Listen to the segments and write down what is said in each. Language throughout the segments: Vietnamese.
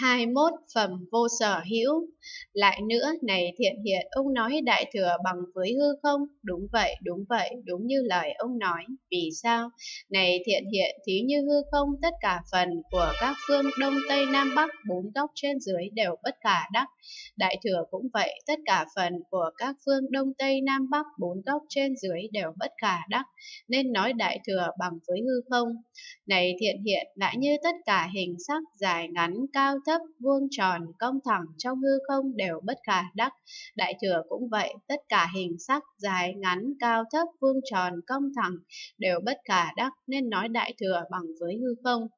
21 phẩm vô sở hữu. Lại nữa, này thiện hiện, ông nói đại thừa bằng với hư không? Đúng vậy, đúng vậy, đúng như lời ông nói. Vì sao? Này thiện hiện, thí như hư không, tất cả phần của các phương Đông Tây Nam Bắc, bốn góc trên dưới đều bất khả đắc. Đại thừa cũng vậy, tất cả phần của các phương Đông Tây Nam Bắc, bốn góc trên dưới đều bất khả đắc. Nên nói đại thừa bằng với hư không. Này thiện hiện, lại như tất cả hình sắc, dài ngắn, cao thấp, vuông tròn, cong thẳng trong hư không đều bất khả đắc. Đại thừa cũng vậy, tất cả hình sắc, dài, ngắn, cao thấp, vuông tròn, cong thẳng đều bất khả đắc nên nói đại thừa bằng với hư không.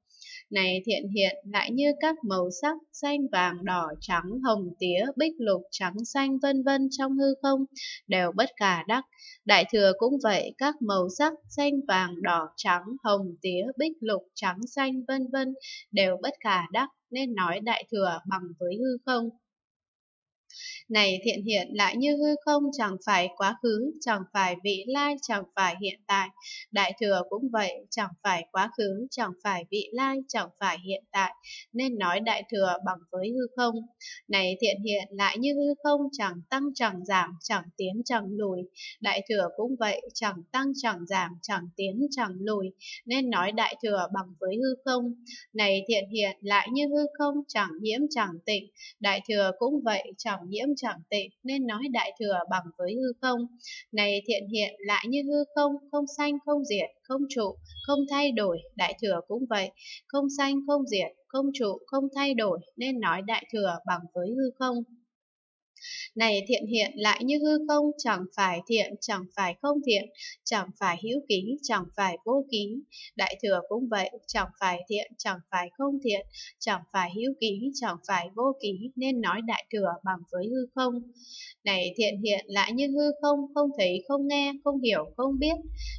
Này thiện hiện lại như các màu sắc xanh vàng đỏ trắng hồng tía bích lục trắng xanh vân vân trong hư không đều bất khả đắc. Đại thừa cũng vậy, các màu sắc xanh vàng đỏ trắng hồng tía bích lục trắng xanh vân vân đều bất khả đắc nên nói đại thừa bằng với hư không. Này thiện hiện lại như hư không chẳng phải quá khứ, chẳng phải vị lai, chẳng phải hiện tại. Đại thừa cũng vậy, chẳng phải quá khứ, chẳng phải vị lai, chẳng phải hiện tại. Nên nói đại thừa bằng với hư không. Này thiện hiện lại như hư không chẳng tăng chẳng giảm, chẳng tiến chẳng lùi. Đại thừa cũng vậy, chẳng tăng chẳng giảm, chẳng tiến chẳng lùi. Nên nói đại thừa bằng với hư không. Này thiện hiện lại như hư không chẳng nhiễm chẳng tịnh. Đại thừa cũng vậy, chẳng nhiễm chẳng tệ nên nói đại thừa bằng với hư không. Này thiện hiện lại như hư không, không sanh không diệt, không trụ, không thay đổi, đại thừa cũng vậy. Không sanh không diệt, không trụ, không thay đổi nên nói đại thừa bằng với hư không. Này thiện hiện lại như hư không, chẳng phải thiện, chẳng phải không thiện, chẳng phải hữu ký, chẳng phải vô ký. Đại thừa cũng vậy, chẳng phải thiện, chẳng phải không thiện, chẳng phải hữu ký, chẳng phải vô ký, nên nói đại thừa bằng với hư không. Này thiện hiện lại như hư không, không thấy, không nghe, không hiểu, không biết.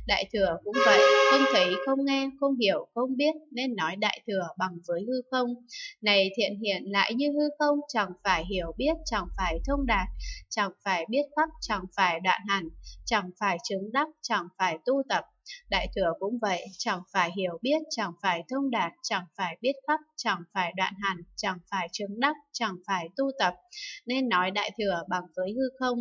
Đại thừa cũng vậy, không thấy, không nghe, không hiểu, không biết, nên nói đại thừa bằng với hư không. Này thiện hiện lại như hư không, chẳng phải hiểu biết, chẳng phải thông thông đạt, chẳng phải biết pháp chẳng phải đoạn hẳn, chẳng phải chứng đắc, chẳng phải tu tập, Đại thừa cũng vậy, chẳng phải hiểu biết, chẳng phải thông đạt, chẳng phải biết pháp chẳng phải đoạn hẳn, chẳng phải chứng đắc, chẳng phải tu tập. Nên nói đại thừa bằng với hư không.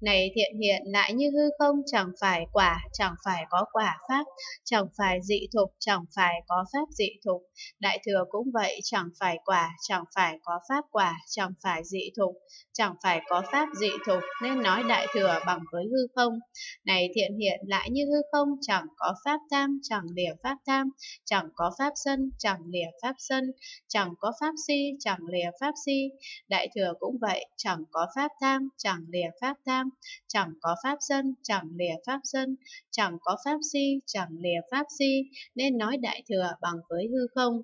Này thiện hiện lại như hư không, chẳng phải quả, chẳng phải có quả pháp, chẳng phải dị thục, chẳng phải có pháp dị thục. Đại thừa cũng vậy, chẳng phải quả, chẳng phải có pháp quả, chẳng phải dị thục, chẳng phải có pháp dị thục, nên nói đại thừa bằng với hư không. Này thiện hiện lại như hư không, chẳng có pháp tham, chẳng lìa pháp tham, chẳng có pháp sân, chẳng lìa pháp sân, chẳng có pháp si, chẳng lìa pháp si. Đại thừa cũng vậy, chẳng có pháp tham, chẳng lìa pháp tham, chẳng có pháp sân, chẳng lìa pháp sân, chẳng có pháp si, chẳng lìa pháp si, nên nói đại thừa bằng với hư không.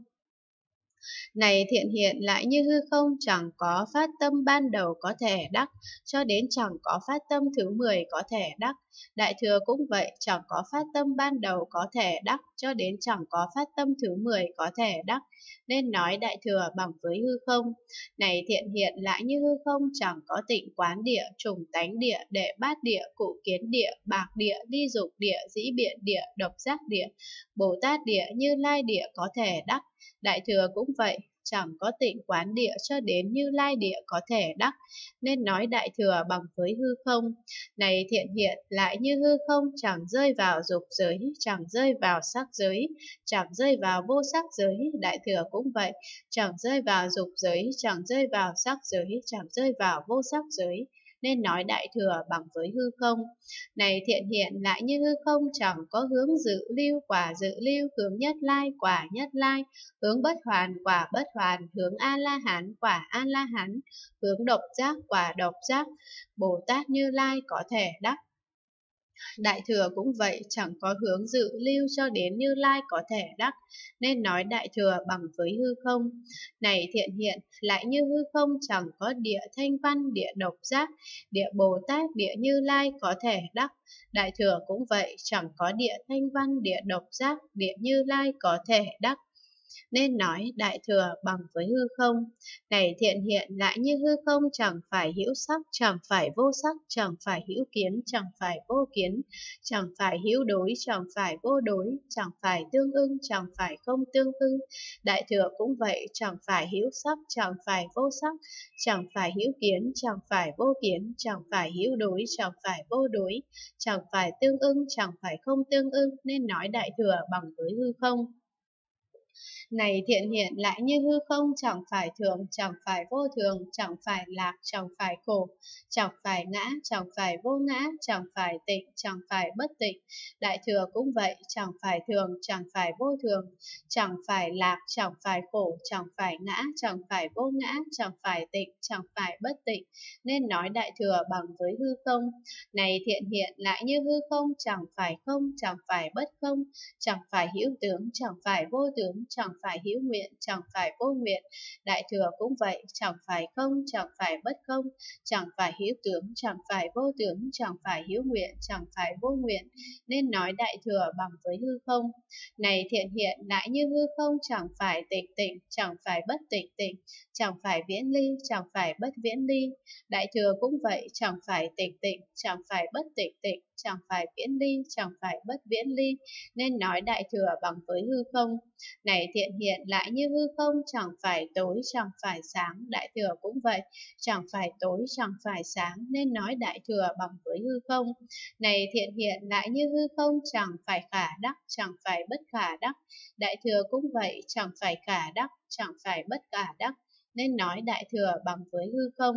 Này thiện hiện lại như hư không chẳng có phát tâm ban đầu có thể đắc, cho đến chẳng có phát tâm thứ 10 có thể đắc. Đại thừa cũng vậy, chẳng có phát tâm ban đầu có thể đắc, cho đến chẳng có phát tâm thứ 10 có thể đắc. Nên nói đại thừa bằng với hư không. Này thiện hiện lại như hư không chẳng có tịnh quán địa, trùng tánh địa, đệ bát địa, cụ kiến địa, bạc địa, ly dục địa, dĩ biện địa, độc giác địa, Bồ Tát địa, như lai địa có thể đắc Đại thừa cũng vậy, chẳng có tịnh quán địa cho đến như lai địa có thể đắc, nên nói đại thừa bằng với hư không. Này thiện hiện lại như hư không chẳng rơi vào dục giới, chẳng rơi vào sắc giới, chẳng rơi vào vô sắc giới, đại thừa cũng vậy, chẳng rơi vào dục giới, chẳng rơi vào sắc giới, chẳng rơi vào vô sắc giới, nên nói đại thừa bằng với hư không. Này thiện hiện lại như hư không chẳng có hướng dự lưu quả dự lưu, hướng nhất lai quả nhất lai, hướng bất hoàn quả bất hoàn, hướng A-la-hán quả A-la-hán, hướng độc giác quả độc giác, Bồ Tát Như Lai có thể đắc Đại thừa cũng vậy, chẳng có hướng dự lưu cho đến như lai có thể đắc, nên nói đại thừa bằng với hư không. Này thiện hiện, lại như hư không chẳng có địa thanh văn, địa độc giác, địa Bồ Tát, địa như lai có thể đắc. Đại thừa cũng vậy, chẳng có địa thanh văn, địa độc giác, địa như lai có thể đắc nên nói đại thừa bằng với hư không. Này thiện hiện lại như hư không chẳng phải hữu sắc, chẳng phải vô sắc, chẳng phải hữu kiến, chẳng phải vô kiến, chẳng phải hữu đối, chẳng phải vô đối, chẳng phải tương ưng, chẳng phải không tương ưng. Đại thừa cũng vậy, chẳng phải hữu sắc, chẳng phải vô sắc, chẳng phải hữu kiến, chẳng phải vô kiến, chẳng phải hữu đối, chẳng phải vô đối, chẳng phải tương ưng, chẳng phải không tương ưng, nên nói đại thừa bằng với hư không. Này thiện hiện lại như hư không chẳng phải thường, chẳng phải vô thường, chẳng phải lạc, chẳng phải khổ, chẳng phải ngã, chẳng phải vô ngã, chẳng phải tịnh, chẳng phải bất tịnh. Đại thừa cũng vậy, chẳng phải thường, chẳng phải vô thường, chẳng phải lạc, chẳng phải khổ, chẳng phải ngã, chẳng phải vô ngã, chẳng phải tịnh, chẳng phải bất tịnh. Nên nói đại thừa bằng với hư không. Này thiện hiện lại như hư không, chẳng phải không, chẳng phải bất không, chẳng phải hữu tướng, chẳng phải vô tướng, chẳng phải hữu nguyện, chẳng phải vô nguyện. Đại thừa cũng vậy, chẳng phải không, chẳng phải bất không, chẳng phải hữu tướng, chẳng phải vô tướng, chẳng phải hữu nguyện, chẳng phải vô nguyện. Nên nói đại thừa bằng với hư không. Này thiện hiện lại như hư không, chẳng phải tịch tịnh, chẳng phải bất tịch tịnh, chẳng phải viễn ly, chẳng phải bất viễn ly. Đại thừa cũng vậy, chẳng phải tịch tịnh, chẳng phải bất tịch tịnh, chẳng phải viễn ly, chẳng phải bất viễn ly, nên nói đại thừa bằng với hư không. Này thiện hiện lại như hư không, chẳng phải tối, chẳng phải sáng, đại thừa cũng vậy, chẳng phải tối, chẳng phải sáng, nên nói đại thừa bằng với hư không. Này thiện hiện lại như hư không, chẳng phải khả đắc, chẳng phải bất khả đắc, đại thừa cũng vậy, chẳng phải khả đắc, chẳng phải bất khả đắc, nên nói đại thừa bằng với hư không.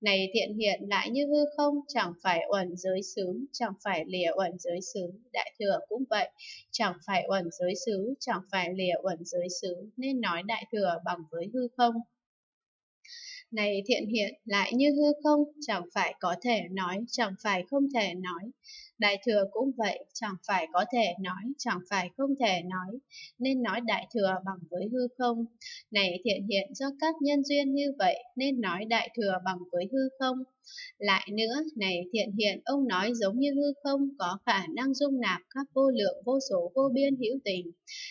Này thiện hiện lại như hư không, chẳng phải uẩn giới xứ, chẳng phải lìa uẩn giới xứ, đại thừa cũng vậy, chẳng phải uẩn giới xứ, chẳng phải lìa uẩn giới xứ, nên nói đại thừa bằng với hư không. Này thiện hiện lại như hư không, chẳng phải có thể nói, chẳng phải không thể nói, Đại thừa cũng vậy, chẳng phải có thể nói, chẳng phải không thể nói, nên nói đại thừa bằng với hư không. Này thiện hiện do các nhân duyên như vậy, nên nói đại thừa bằng với hư không. Lại nữa, này thiện hiện, ông nói giống như hư không, có khả năng dung nạp các vô lượng vô số vô biên hữu tình.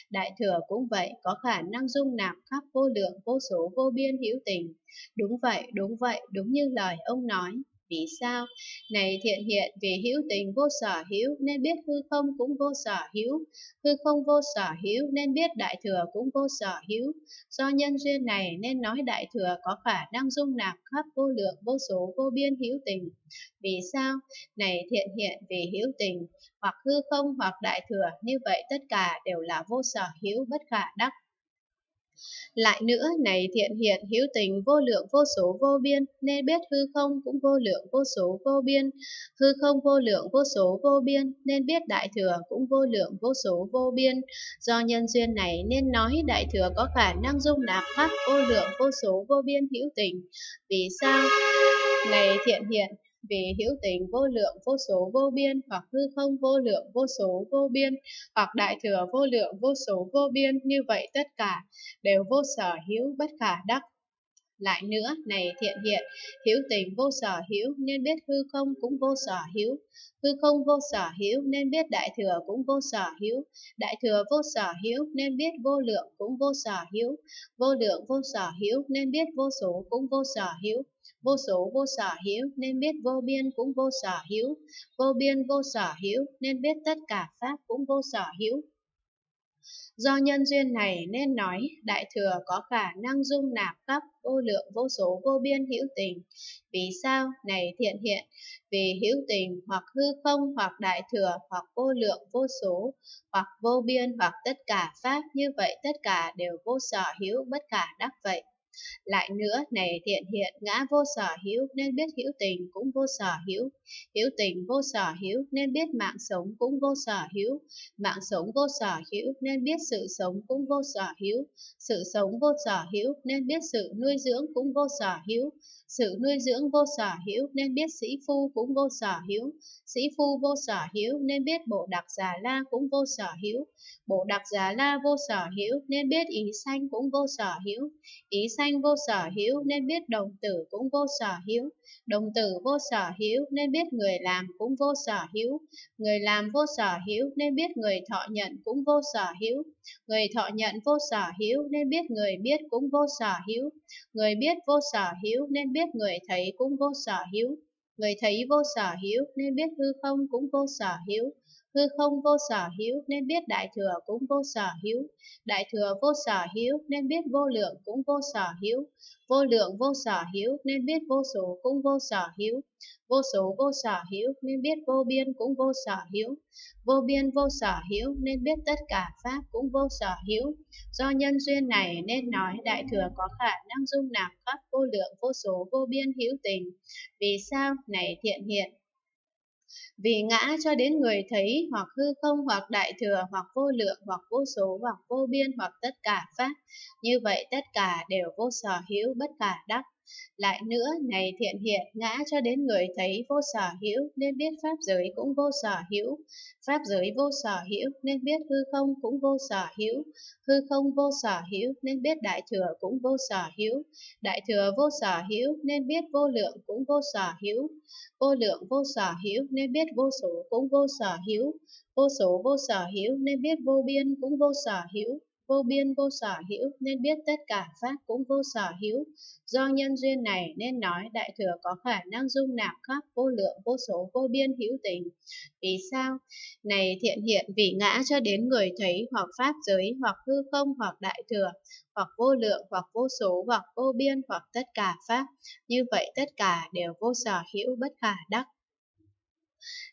Đại thừa cũng vậy, có khả năng dung nạp các vô lượng vô số vô biên hữu tình. Đúng vậy, đúng vậy, đúng như lời ông nói. Vì sao? Này thiện hiện vì hữu tình vô sở hữu nên biết hư không cũng vô sở hữu, hư không vô sở hữu nên biết đại thừa cũng vô sở hữu. Do nhân duyên này nên nói đại thừa có khả năng dung nạp khắp vô lượng vô số vô biên hữu tình. Vì sao? Này thiện hiện vì hữu tình hoặc hư không hoặc đại thừa như vậy tất cả đều là vô sở hữu bất khả đắc. Lại nữa, này thiện hiện hữu tình vô lượng vô số vô biên, nên biết hư không cũng vô lượng vô số vô biên. Hư không vô lượng vô số vô biên, nên biết đại thừa cũng vô lượng vô số vô biên. Do nhân duyên này nên nói đại thừa có khả năng dung nạp khắp vô lượng vô số vô biên hữu tình. Vì sao? Này thiện hiện, vì hữu tình vô lượng, vô số vô biên, hoặc hư không vô lượng, vô số vô biên, hoặc đại thừa vô lượng, vô số vô biên, như vậy tất cả đều vô sở hữu bất khả đắc. Lại nữa, này thiện hiện, hữu tình vô sở hữu nên biết hư không cũng vô sở hữu. Hư không vô sở hữu nên biết đại thừa cũng vô sở hữu. Đại thừa vô sở hữu nên biết vô lượng cũng vô sở hữu. Vô lượng vô sở hữu nên biết vô số cũng vô sở hữu vô số vô sở hữu nên biết vô biên cũng vô sở hữu vô biên vô sở hữu nên biết tất cả pháp cũng vô sở hữu Do nhân duyên này nên nói Đại Thừa có khả năng dung nạp khắp vô lượng vô số vô biên hữu tình. Vì sao? Này thiện hiện, vì hữu tình hoặc hư không hoặc Đại Thừa hoặc vô lượng vô số hoặc vô biên hoặc tất cả Pháp như vậy tất cả đều vô sở hữu bất khả đắc vậy. Lại nữa, này thiện hiện ngã vô sở hữu nên biết hữu tình cũng vô sở hữu, hữu tình vô sở hữu nên biết mạng sống cũng vô sở hữu, mạng sống vô sở hữu nên biết sự sống cũng vô sở hữu, sự sống vô sở hữu nên biết sự nuôi dưỡng cũng vô sở hữu, sự nuôi dưỡng vô sở hữu nên biết sĩ phu cũng vô sở hữu, sĩ phu vô sở hữu nên biết bộ đặc già la cũng vô sở hữu, bộ đặc già la vô sở hữu nên biết ý sanh cũng vô sở hữu, ý sanh danh vô sở hữu nên biết đồng tử cũng vô sở hữu. Đồng tử vô sở hữu nên biết người làm cũng vô sở hữu. Người làm vô sở hữu nên biết người thọ nhận cũng vô sở hữu. Người thọ nhận vô sở hữu nên biết người biết cũng vô sở hữu. Người biết vô sở hữu nên biết người thấy cũng vô sở hữu. Người thấy vô sở hữu nên biết hư không cũng vô sở hữu. Hư không vô sở hữu nên biết đại thừa cũng vô sở hữu. Đại thừa vô sở hữu nên biết vô lượng cũng vô sở hữu. Vô lượng vô sở hữu nên biết vô số cũng vô sở hữu. Vô số vô sở hữu nên biết vô biên cũng vô sở hữu. Vô biên vô sở hữu nên biết tất cả pháp cũng vô sở hữu. Do nhân duyên này nên nói đại thừa có khả năng dung nạp khắp vô lượng vô số vô biên hữu tình. Vì sao? Này thiện hiện, vì ngã cho đến người thấy hoặc hư không hoặc đại thừa hoặc vô lượng hoặc vô số hoặc vô biên hoặc tất cả pháp. Như vậy tất cả đều vô sở hữu, bất khả đắc. Lại nữa, này thiện hiện, ngã cho đến người thấy vô sở hữu nên biết pháp giới cũng vô sở hữu. Pháp giới vô sở hữu nên biết hư không cũng vô sở hữu. Hư không vô sở hữu nên biết đại thừa cũng vô sở hữu. Đại thừa vô sở hữu nên biết vô lượng cũng vô sở hữu. Vô lượng vô sở hữu nên biết vô số cũng vô sở hữu. Vô số vô sở hữu nên biết vô biên cũng vô sở hữu vô biên vô sở hữu nên biết tất cả pháp cũng vô sở hữu. Do nhân duyên này nên nói đại thừa có khả năng dung nạp khắp vô lượng, vô số, vô biên hữu tình. Vì sao? Này thiện hiện, vì ngã cho đến người thấy hoặc pháp giới, hoặc hư không, hoặc đại thừa, hoặc vô lượng, hoặc vô số, hoặc vô biên, hoặc tất cả pháp. Như vậy tất cả đều vô sở hữu bất khả đắc.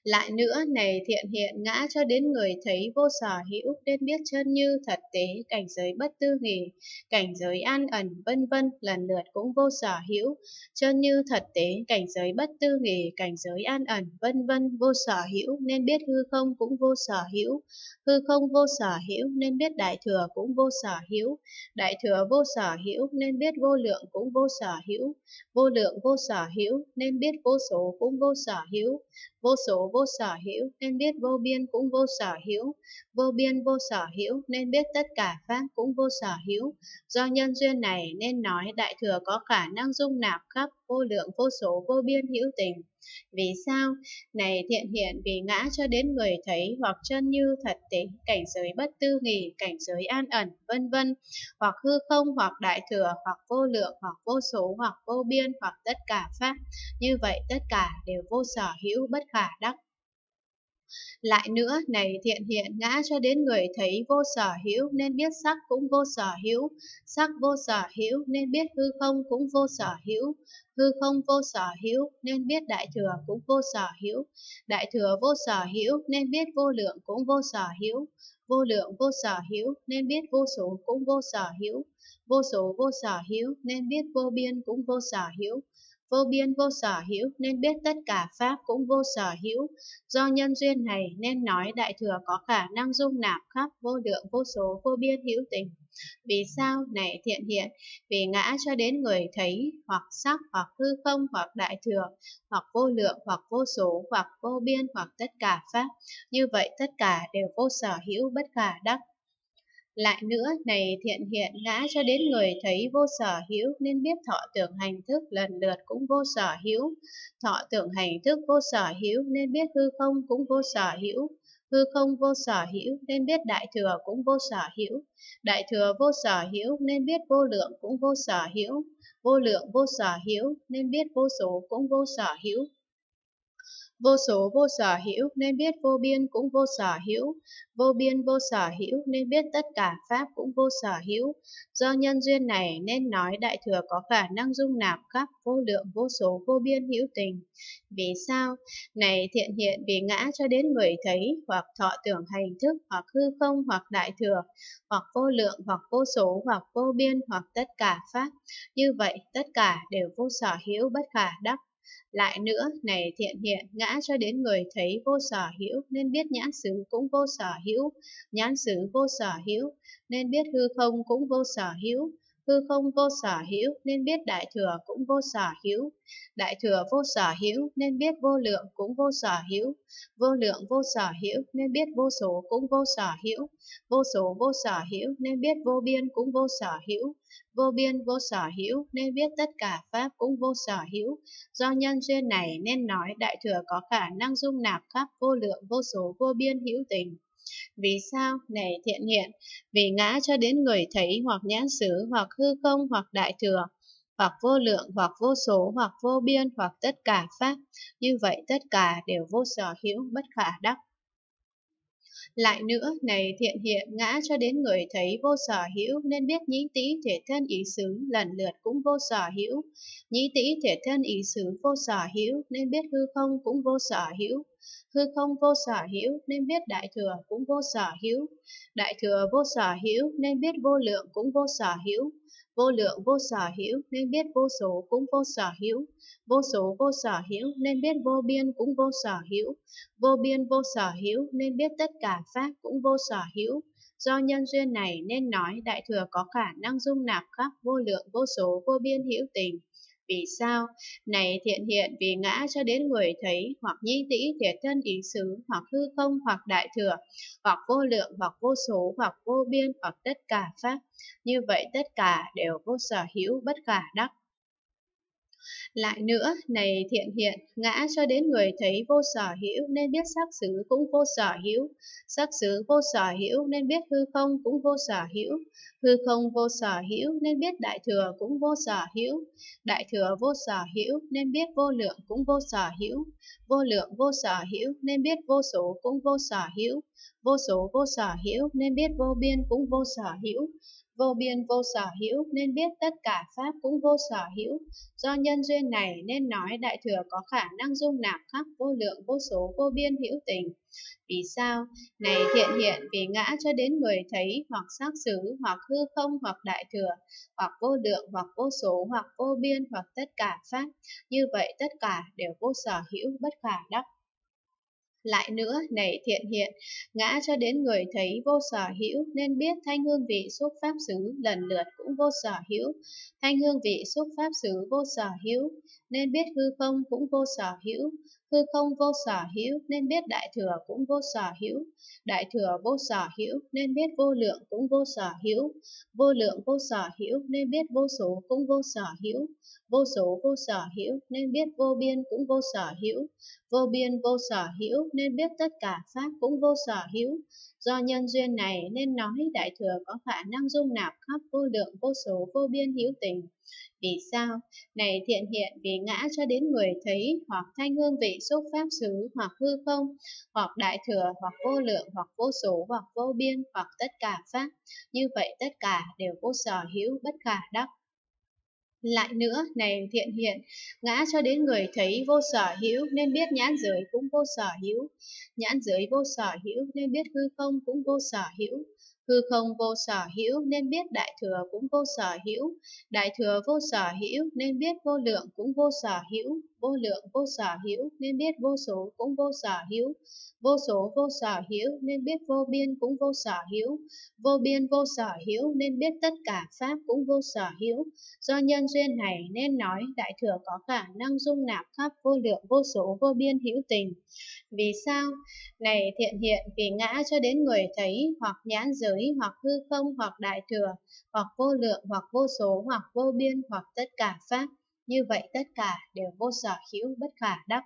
Lại nữa này thiện hiện ngã cho đến người thấy vô sở hữu nên biết chân như thật tế cảnh giới bất tư nghỉ, cảnh giới an ẩn vân vân lần lượt cũng vô sở hữu, chân như thật tế cảnh giới bất tư nghỉ, cảnh giới an ẩn vân vân vô sở hữu nên biết hư không cũng vô sở hữu, hư không vô sở hữu nên biết đại thừa cũng vô sở hữu, đại thừa vô sở hữu nên biết vô lượng cũng vô sở hữu, vô lượng vô sở hữu nên biết vô số cũng vô sở hữu, vô số vô sở hữu nên biết vô biên cũng vô sở hữu, vô biên vô sở hữu nên biết tất cả pháp cũng vô sở hữu. Do nhân duyên này nên nói đại thừa có khả năng dung nạp khắp vô lượng vô số vô biên hữu tình. Vì sao? Này thiện hiện vì ngã cho đến người thấy hoặc chân như thật tính, cảnh giới bất tư nghỉ, cảnh giới an ẩn, vân vân, hoặc hư không, hoặc đại thừa, hoặc vô lượng, hoặc vô số, hoặc vô biên, hoặc tất cả pháp. Như vậy tất cả đều vô sở hữu bất khả đắc. Lại nữa, này thiện hiện ngã cho đến người thấy vô sở hữu nên biết sắc cũng vô sở hữu, sắc vô sở hữu nên biết hư không cũng vô sở hữu, hư không vô sở hữu nên biết đại thừa cũng vô sở hữu, đại thừa vô sở hữu nên biết vô lượng cũng vô sở hữu, vô lượng vô sở hữu nên biết vô số cũng vô sở hữu, vô số vô sở hữu nên biết vô biên cũng vô sở hữu, vô biên vô sở hữu nên biết tất cả pháp cũng vô sở hữu. Do nhân duyên này nên nói đại thừa có khả năng dung nạp khắp vô lượng vô số vô biên hữu tình. Vì sao? Này thiện hiện, vì ngã cho đến người thấy hoặc sắc hoặc hư không hoặc đại thừa hoặc vô lượng hoặc vô số hoặc vô biên hoặc tất cả pháp. Như vậy tất cả đều vô sở hữu bất khả đắc. Lại nữa, này thiện hiện ngã cho đến người thấy vô sở hữu nên biết thọ tưởng hành thức lần lượt cũng vô sở hữu. Thọ tưởng hành thức vô sở hữu nên biết hư không cũng vô sở hữu. Hư không vô sở hữu nên biết đại thừa cũng vô sở hữu. Đại thừa vô sở hữu nên biết vô lượng cũng vô sở hữu. Vô lượng vô sở hữu nên biết vô số cũng vô sở hữu Vô số vô sở hữu nên biết vô biên cũng vô sở hữu, vô biên vô sở hữu nên biết tất cả pháp cũng vô sở hữu. Do nhân duyên này nên nói đại thừa có khả năng dung nạp khắp vô lượng vô số vô biên hữu tình. Vì sao? Này thiện hiện vì ngã cho đến người thấy hoặc thọ tưởng hành thức hoặc hư không hoặc đại thừa hoặc vô lượng hoặc vô số hoặc vô biên hoặc tất cả pháp. Như vậy tất cả đều vô sở hữu bất khả đắc lại nữa, này thiện hiện, ngã cho đến người thấy vô sở hữu, nên biết nhãn xứ cũng vô sở hữu, nhãn xứ vô sở hữu, nên biết hư không cũng vô sở hữu, hư không vô sở hữu nên biết đại thừa cũng vô sở hữu. Đại thừa vô sở hữu nên biết vô lượng cũng vô sở hữu. Vô lượng vô sở hữu nên biết vô số cũng vô sở hữu. Vô số vô sở hữu nên biết vô biên cũng vô sở hữu. Vô biên vô sở hữu nên biết tất cả pháp cũng vô sở hữu. Do nhân duyên này nên nói đại thừa có khả năng dung nạp khắp vô lượng vô số vô biên hữu tình. Vì sao? Này thiện hiện, vì ngã cho đến người thấy hoặc nhãn xứ hoặc hư không hoặc đại thừa, hoặc vô lượng hoặc vô số hoặc vô biên hoặc tất cả pháp. Như vậy tất cả đều vô sở hữu bất khả đắc. Lại nữa, này thiện hiện ngã cho đến người thấy vô sở hữu nên biết nhĩ tý thể thân ý xứ lần lượt cũng vô sở hữu. Nhĩ tý thể thân ý xứ vô sở hữu nên biết hư không cũng vô sở hữu. Hư không vô sở hữu nên biết đại thừa cũng vô sở hữu. Đại thừa vô sở hữu nên biết vô lượng cũng vô sở hữu. Vô lượng vô sở hữu nên biết vô số cũng vô sở hữu. Vô số vô sở hữu nên biết vô biên cũng vô sở hữu. Vô biên vô sở hữu nên biết tất cả pháp cũng vô sở hữu. Do nhân duyên này nên nói đại thừa có khả năng dung nạp khắp vô lượng vô số vô biên hữu tình. Vì sao? Này thiện hiện vì ngã cho đến người thấy, hoặc nhi tĩ thiệt thân ý xứ, hoặc hư không, hoặc đại thừa, hoặc vô lượng, hoặc vô số, hoặc vô biên, hoặc tất cả pháp. Như vậy tất cả đều vô sở hữu bất khả đắc. Lại nữa, này thiện hiện, ngã cho đến người thấy vô sở hữu nên biết sắc xứ cũng vô sở hữu, sắc xứ vô sở hữu nên biết hư không cũng vô sở hữu, hư không vô sở hữu nên biết đại thừa cũng vô sở hữu, đại thừa vô sở hữu nên biết vô lượng cũng vô sở hữu, vô lượng vô sở hữu nên biết vô số cũng vô sở hữu, vô số vô sở hữu nên biết vô biên cũng vô sở hữu, Vô biên vô sở hữu nên biết tất cả pháp cũng vô sở hữu. Do nhân duyên này nên nói đại thừa có khả năng dung nạp khắp vô lượng vô số vô biên hữu tình. Vì sao? Này thiện hiện vì ngã cho đến người thấy hoặc xác xứ hoặc hư không hoặc đại thừa, hoặc vô lượng hoặc vô số hoặc vô biên hoặc tất cả pháp. Như vậy tất cả đều vô sở hữu bất khả đắc. Lại nữa, này thiện hiện, ngã cho đến người thấy vô sở hữu nên biết thanh hương vị xúc pháp xứ lần lượt cũng vô sở hữu. Thanh hương vị xúc pháp xứ vô sở hữu nên biết hư không cũng vô sở hữu. Hư không vô sở hữu nên biết đại thừa cũng vô sở hữu. Đại thừa vô sở hữu nên biết vô lượng cũng vô sở hữu. Vô lượng vô sở hữu nên biết vô số cũng vô sở hữu. Vô số vô sở hữu nên biết vô biên cũng vô sở hữu. Vô biên vô sở hữu nên biết tất cả pháp cũng vô sở hữu. Do nhân duyên này nên nói đại thừa có khả năng dung nạp khắp vô lượng vô số vô biên hữu tình. Vì sao? Này thiện hiện vì ngã cho đến người thấy hoặc thanh hương vị xúc pháp xứ hoặc hư không, hoặc đại thừa hoặc vô lượng hoặc vô số hoặc vô biên hoặc tất cả pháp. Như vậy tất cả đều vô sở hữu bất khả đắc. Lại nữa, này thiện hiện, ngã cho đến người thấy vô sở hữu nên biết nhãn giới cũng vô sở hữu, nhãn giới vô sở hữu nên biết hư không cũng vô sở hữu, hư không vô sở hữu nên biết đại thừa cũng vô sở hữu, đại thừa vô sở hữu nên biết vô lượng cũng vô sở hữu, vô lượng vô sở hữu nên biết vô số cũng vô sở hữu, vô số vô sở hữu nên biết vô biên cũng vô sở hữu, vô biên vô sở hữu nên biết tất cả pháp cũng vô sở hữu. Do nhân duyên này nên nói đại thừa có khả năng dung nạp khắp vô lượng vô số vô biên hữu tình. Vì sao? Này thiện hiện vì ngã cho đến người thấy hoặc nhãn giới hoặc hư không hoặc đại thừa hoặc vô lượng hoặc vô số hoặc vô biên hoặc tất cả pháp. Như vậy tất cả đều vô sở hữu bất khả đắc.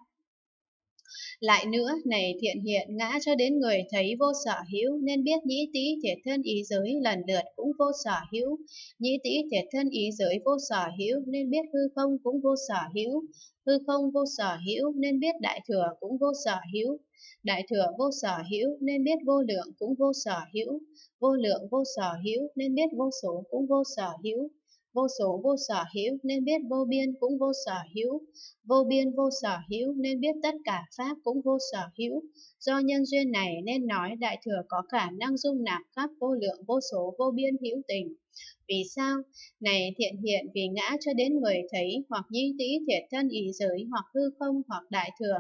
Lại nữa, này thiện hiện ngã cho đến người thấy vô sở hữu nên biết nhĩ tý thiệt thân ý giới lần lượt cũng vô sở hữu. Nhĩ tý thiệt thân ý giới vô sở hữu nên biết hư không cũng vô sở hữu. Hư không vô sở hữu nên biết đại thừa cũng vô sở hữu. Đại thừa vô sở hữu nên biết vô lượng cũng vô sở hữu. Vô lượng vô sở hữu nên biết vô số cũng vô sở hữu vô số vô sở hữu nên biết vô biên cũng vô sở hữu, vô biên vô sở hữu nên biết tất cả pháp cũng vô sở hữu. Do nhân duyên này nên nói đại thừa có khả năng dung nạp khắp vô lượng vô số vô biên hữu tình. Vì sao? Này thiện hiện vì ngã cho đến người thấy hoặc nhi tĩ thiệt thân ý giới hoặc hư không hoặc đại thừa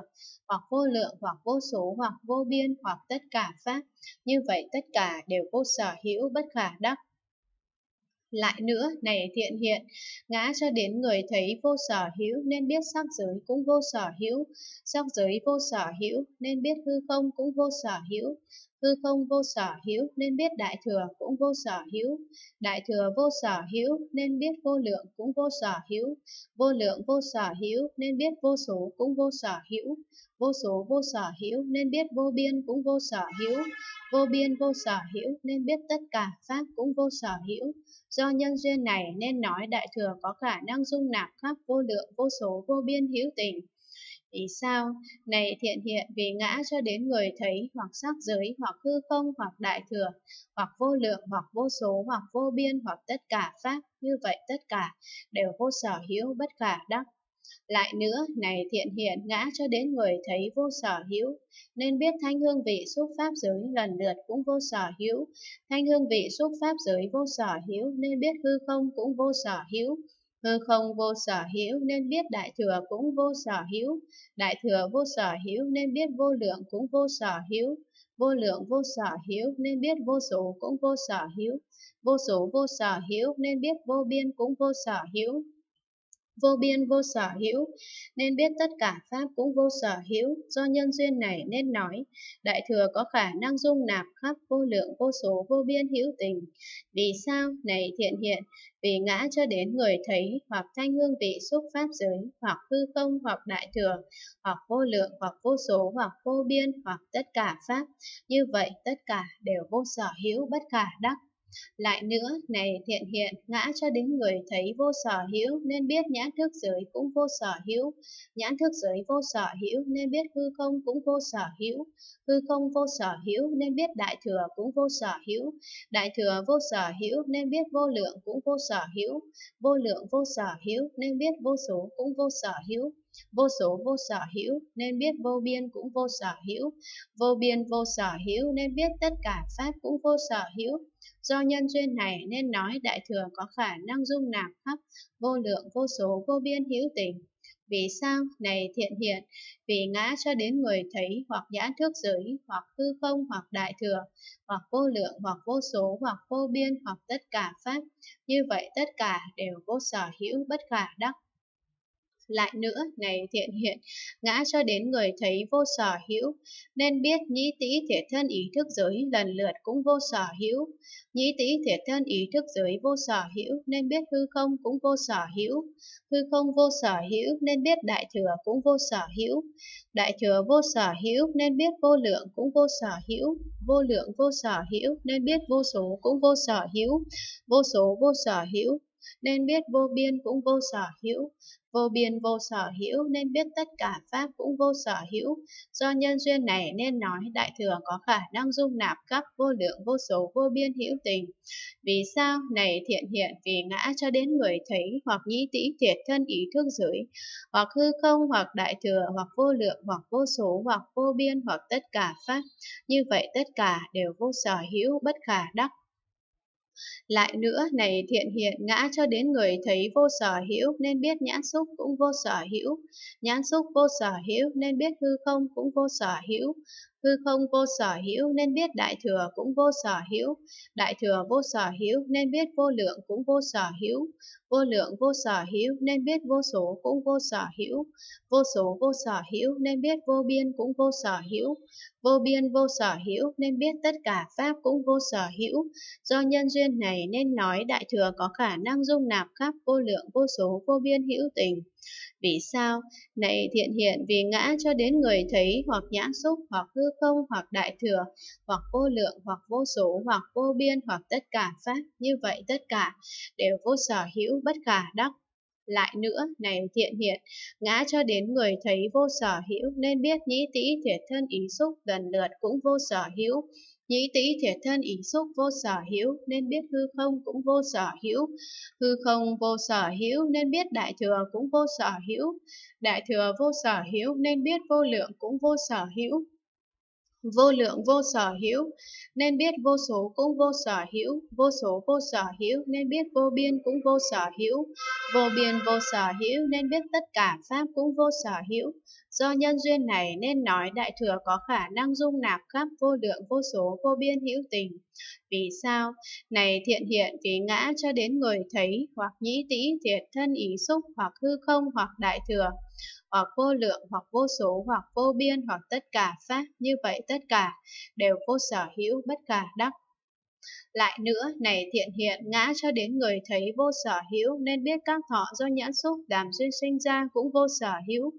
hoặc vô lượng hoặc vô số hoặc vô biên hoặc tất cả pháp. Như vậy tất cả đều vô sở hữu bất khả đắc. Lại nữa, này thiện hiện, ngã cho đến người thấy vô sở hữu nên biết sắc giới cũng vô sở hữu, sắc giới vô sở hữu nên biết hư không cũng vô sở hữu, hư không vô sở hữu nên biết đại thừa cũng vô sở hữu, đại thừa vô sở hữu nên biết vô lượng cũng vô sở hữu, vô lượng vô sở hữu nên biết vô số cũng vô sở hữu, vô số vô sở hữu nên biết vô biên cũng vô sở hữu, vô biên vô sở hữu nên biết tất cả pháp cũng vô sở hữu Do nhân duyên này nên nói Đại Thừa có khả năng dung nạp khắp vô lượng vô số vô biên hữu tình. Vì sao? Này thiện hiện vì ngã cho đến người thấy hoặc sắc giới hoặc hư không hoặc đại thừa hoặc vô lượng hoặc vô số hoặc vô biên hoặc tất cả pháp như vậy tất cả đều vô sở hữu bất khả đắc lại nữa, này thiện hiện ngã cho đến người thấy vô sở hữu, nên biết thanh hương vị xúc pháp giới lần lượt cũng vô sở hữu. Thanh hương vị xúc pháp giới vô sở hữu nên biết hư không cũng vô sở hữu. Hư không vô sở hữu nên biết đại thừa cũng vô sở hữu. Đại thừa vô sở hữu nên biết vô lượng cũng vô sở hữu. Vô lượng vô sở hữu nên biết vô số cũng vô sở hữu. Vô số vô sở hữu nên biết vô biên cũng vô sở hữu vô biên vô sở hữu, nên biết tất cả pháp cũng vô sở hữu, do nhân duyên này nên nói, đại thừa có khả năng dung nạp khắp vô lượng vô số vô biên hữu tình. Vì sao? Này thiện hiện, vì ngã cho đến người thấy hoặc thanh hương vị xúc pháp giới, hoặc hư không, hoặc đại thừa, hoặc vô lượng, hoặc vô số, hoặc vô biên, hoặc tất cả pháp. Như vậy tất cả đều vô sở hữu bất khả đắc. Lại nữa, này thiện hiện, ngã cho đến người thấy vô sở hữu nên biết nhãn thức giới cũng vô sở hữu, nhãn thức giới vô sở hữu nên biết hư không cũng vô sở hữu, hư không vô sở hữu nên biết đại thừa cũng vô sở hữu, đại thừa vô sở hữu nên biết vô lượng cũng vô sở hữu, vô lượng vô sở hữu nên biết vô số cũng vô sở hữu, vô số vô sở hữu nên biết vô biên cũng vô sở hữu, vô biên vô sở hữu nên biết tất cả pháp cũng vô sở hữu. Do nhân duyên này nên nói Đại Thừa có khả năng dung nạp khắp vô lượng vô số vô biên hữu tình. Vì sao? Này thiện hiện, vì ngã cho đến người thấy hoặc nhãn thước giới, hoặc hư không, hoặc đại thừa, hoặc vô lượng, hoặc vô số, hoặc vô biên, hoặc tất cả pháp. Như vậy tất cả đều vô sở hữu bất khả đắc. Lại nữa, này thiện hiện, ngã cho đến người thấy vô sở hữu, nên biết nhĩ tĩ thể thân ý thức giới lần lượt cũng vô sở hữu. Nhĩ tĩ thể thân ý thức giới vô sở hữu, nên biết hư không cũng vô sở hữu. Hư không vô sở hữu, nên biết đại thừa cũng vô sở hữu. Đại thừa vô sở hữu, nên biết vô lượng cũng vô sở hữu. Vô lượng vô sở hữu, nên biết vô số cũng vô sở hữu. Vô số vô sở hữu, nên biết vô biên cũng vô sở hữu vô biên vô sở hữu nên biết tất cả pháp cũng vô sở hữu. Do nhân duyên này nên nói đại thừa có khả năng dung nạp các vô lượng vô số vô biên hữu tình. Vì sao? Này thiện hiện vì ngã cho đến người thấy hoặc nhĩ tĩ thiệt thân ý thức giới, hoặc hư không hoặc đại thừa hoặc vô lượng hoặc vô số hoặc vô biên hoặc tất cả pháp. Như vậy tất cả đều vô sở hữu bất khả đắc lại nữa, này thiện hiện ngã cho đến người thấy vô sở hữu nên biết nhãn xúc cũng vô sở hữu, nhãn xúc vô sở hữu nên biết hư không cũng vô sở hữu, hư không vô sở hữu nên biết đại thừa cũng vô sở hữu, đại thừa vô sở hữu nên biết vô lượng cũng vô sở hữu, vô lượng vô sở hữu nên biết vô số cũng vô sở hữu, vô số vô sở hữu nên biết vô biên cũng vô sở hữu, vô biên vô sở hữu nên biết tất cả pháp cũng vô sở hữu. Do nhân duyên này nên nói đại thừa có khả năng dung nạp khắp vô lượng vô số vô biên hữu tình. Vì sao? Này thiện hiện vì ngã cho đến người thấy hoặc nhãn xúc hoặc hư không hoặc đại thừa hoặc vô lượng hoặc vô số hoặc vô biên hoặc tất cả pháp như vậy tất cả đều vô sở hữu bất khả đắc lại nữa, này thiện hiện, ngã cho đến người thấy vô sở hữu nên biết nhĩ tĩ thiệt thân ý xúc lần lượt cũng vô sở hữu, Nhĩ tĩ thiệt thân ý xúc vô sở hữu nên biết hư không cũng vô sở hữu, hư không vô sở hữu nên biết đại thừa cũng vô sở hữu, đại thừa vô sở hữu nên biết vô lượng cũng vô sở hữu. vô lượng vô sở hữu nên biết vô số cũng vô sở hữu vô số vô sở hữu nên biết vô biên cũng vô sở hữu vô biên vô sở hữu nên biết tất cả pháp cũng vô sở hữu do nhân duyên này nên nói đại thừa có khả năng dung nạp khắp vô lượng, vô số, vô biên hữu tình. Vì sao? Này thiện hiện, vì ngã cho đến người thấy, hoặc nhĩ tĩ thiệt thân ý xúc, hoặc hư không, hoặc đại thừa, hoặc vô lượng, hoặc vô số, hoặc vô biên, hoặc tất cả pháp, như vậy tất cả đều vô sở hữu, bất cả đắc lại nữa, này thiện hiện ngã cho đến người thấy vô sở hữu nên biết các thọ do nhãn xúc làm duyên sinh ra cũng vô sở hữu.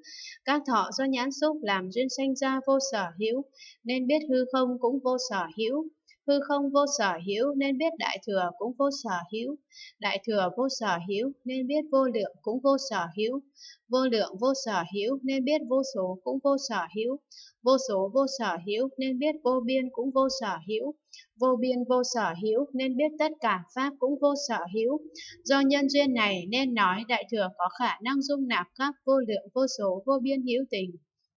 Các thọ do nhãn xúc làm duyên sinh ra vô sở hữu nên biết hư không cũng vô sở hữu hư không vô sở hữu nên biết đại thừa cũng vô sở hữu đại thừa vô sở hữu nên biết vô lượng cũng vô sở hữu vô lượng vô sở hữu nên biết vô số cũng vô sở hữu vô số vô sở hữu nên biết vô biên cũng vô sở hữu vô biên vô sở hữu nên biết tất cả pháp cũng vô sở hữu do nhân duyên này nên nói đại thừa có khả năng dung nạp các vô lượng vô số vô biên hữu tình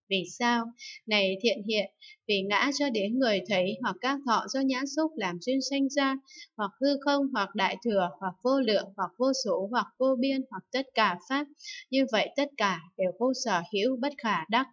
vì sao? Này thiện hiện, vì ngã cho đến người thấy hoặc các thọ do nhãn xúc làm duyên sanh ra, hoặc hư không, hoặc đại thừa, hoặc vô lượng, hoặc vô số, hoặc vô biên, hoặc tất cả pháp. Như vậy tất cả đều vô sở hữu bất khả đắc.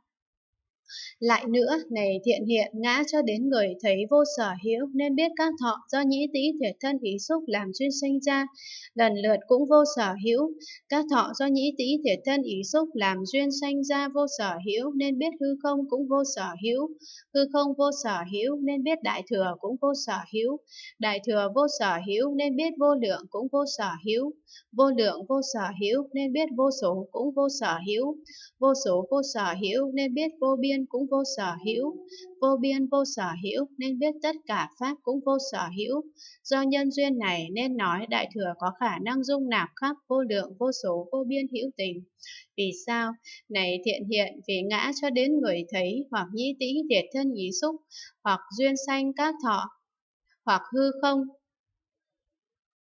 Lại nữa, này thiện hiện ngã cho đến người thấy vô sở hữu nên biết các thọ do nhĩ tĩ thể thân ý xúc làm duyên sinh ra, lần lượt cũng vô sở hữu. Các thọ do nhĩ tĩ thể thân ý xúc làm duyên sanh ra vô sở hữu nên biết hư không cũng vô sở hữu. Hư không vô sở hữu nên biết đại thừa cũng vô sở hữu. Đại thừa vô sở hữu nên biết vô lượng cũng vô sở hữu. Vô lượng vô sở hữu nên biết vô số cũng vô sở hữu. Vô số vô sở hữu nên biết vô biên cũng vô sở hữu, vô biên vô sở hữu nên biết tất cả pháp cũng vô sở hữu. Do nhân duyên này nên nói đại thừa có khả năng dung nạp khắp vô lượng vô số vô biên hữu tình. Vì sao? Này thiện hiện vì ngã cho đến người thấy hoặc nhĩ tĩ thiệt thân ý xúc hoặc duyên sanh các thọ hoặc hư không